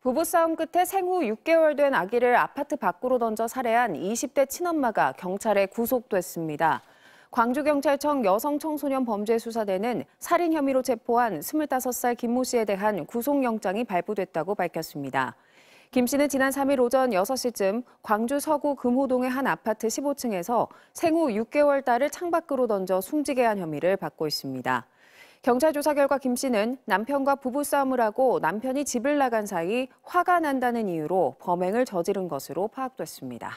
부부싸움 끝에 생후 6개월 된 아기를 아파트 밖으로 던져 살해한 20대 친엄마가 경찰에 구속됐습니다. 광주경찰청 여성청소년 범죄수사대는 살인 혐의로 체포한 25살 김모 씨에 대한 구속영장이 발부됐다고 밝혔습니다. 김 씨는 지난 3일 오전 6시쯤 광주 서구 금호동의 한 아파트 15층에서 생후 6개월 딸을 창밖으로 던져 숨지게 한 혐의를 받고 있습니다. 경찰 조사 결과 김 씨는 남편과 부부싸움을 하고 남편이 집을 나간 사이 화가 난다는 이유로 범행을 저지른 것으로 파악됐습니다.